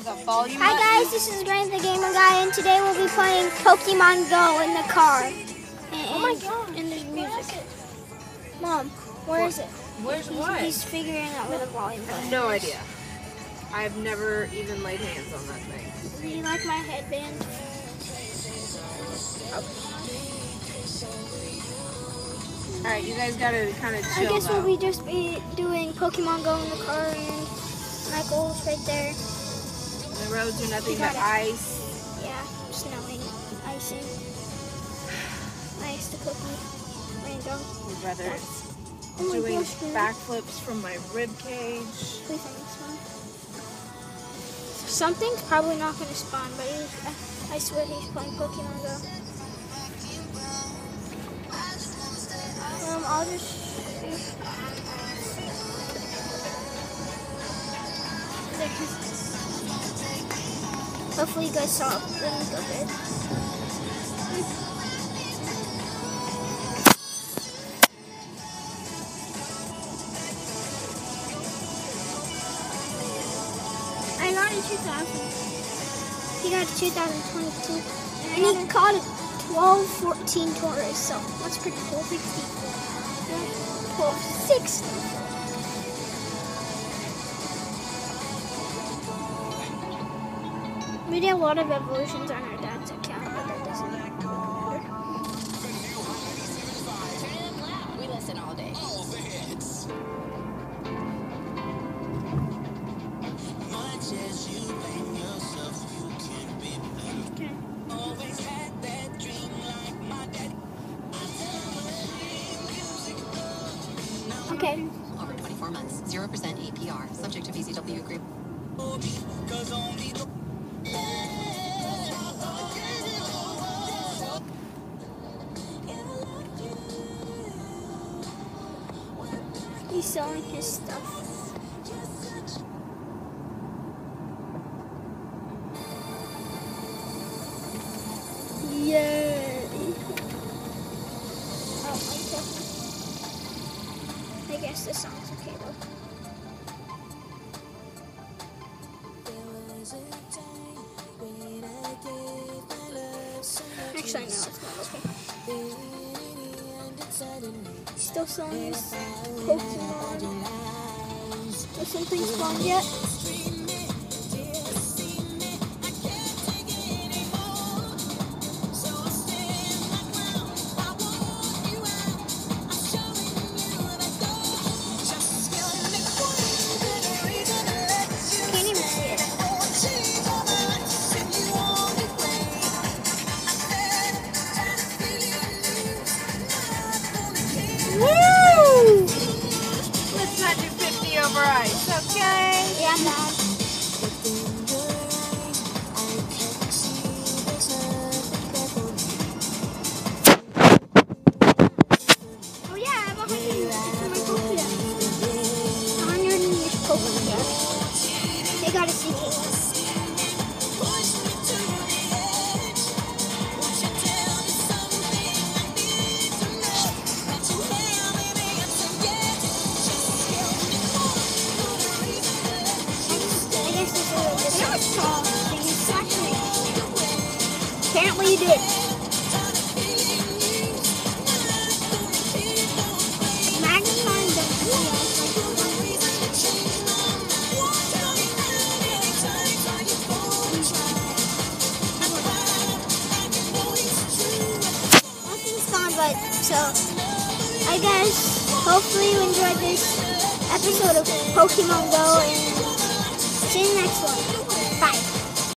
We volume Hi guys, this is Grant the Gamer Guy, and today we'll be playing Pokemon Go in the car. And, oh my god! And there's music. Mom, where is it? Where's He's, what? he's figuring out where the volume I have is. no idea. I've never even laid hands on that thing. Do you like my headband? Alright, you guys gotta kind of chill. I guess though. we'll be just be doing Pokemon Go in the car, and Michael's right there. Roads are nothing but ice. Yeah, snowing, icing. Nice to cookie. Rainbow. My brother is Oh doing backflips from my rib cage. Please don't spawn. Something's probably not going to spawn, but he's, I, I swear he's playing Pokemon Go. Um, I'll just. Hopefully you guys saw. I got a 2000. He got a 2022. And he caught a 12, 14 Tauros, so that's pretty cool. 60. 1260. We did a lot of evolutions on our dad's account, but that doesn't matter. We listen all day. Okay. Okay. Over 24 months, 0% APR, subject to VCW agreement. He's selling his stuff. Yay! Oh. I guess this song's okay though. Actually, no, it's not okay. Still selling his Pokemon. Has something spawned yet? They gotta see I this is a There was song thing. Actually, apparently you did. So I guess hopefully you enjoyed this episode of Pokemon Go and see you next one.